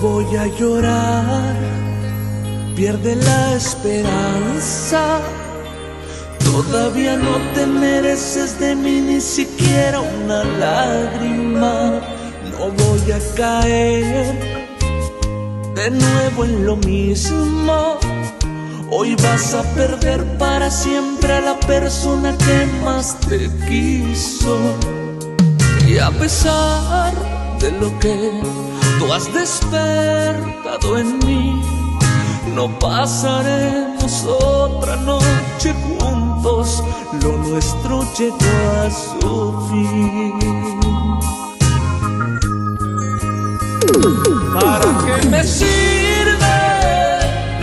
voy a llorar, pierde la esperanza. Todavía no te mereces de mí ni siquiera una lágrima. No voy a caer de nuevo en lo mismo. Hoy vas a perder para siempre a la persona que más te quiso. Y a pesar de lo que tú has despertado en mí, no pasaremos otra noche juntos, lo nuestro llegó a su fin. ¿Para qué me sirve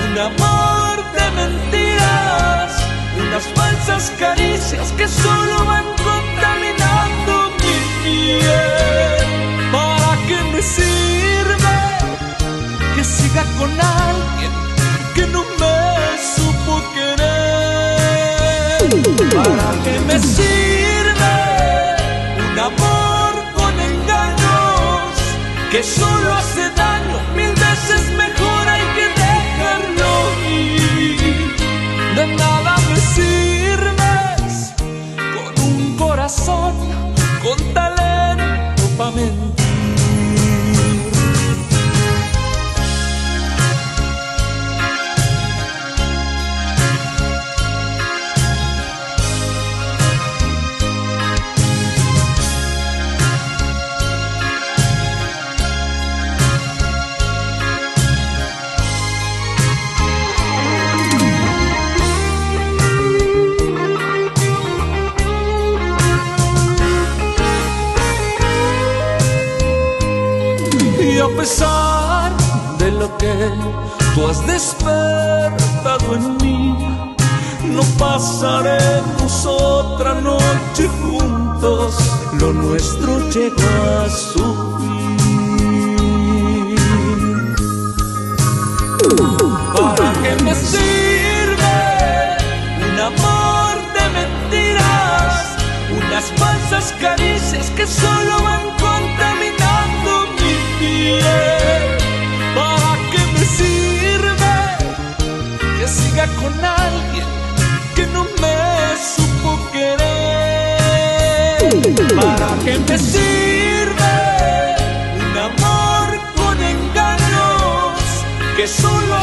un amor de mentiras? Unas falsas caricias que solo van contaminando con alguien que no me supo querer? ¿Para qué me sirve un amor con engaños que solo hace daño? Mil veces mejor hay que dejarlo ir. De nada me sirves con un corazón con talento a pesar de lo que tú has despertado en mí, no pasaremos otra noche juntos, lo nuestro llegó a su fin. ¿Para qué me sirve un amor de mentiras? Unas falsas caricias que solo que siga con alguien que no me supo querer? ¿Para qué me sirve un amor con engaños que solo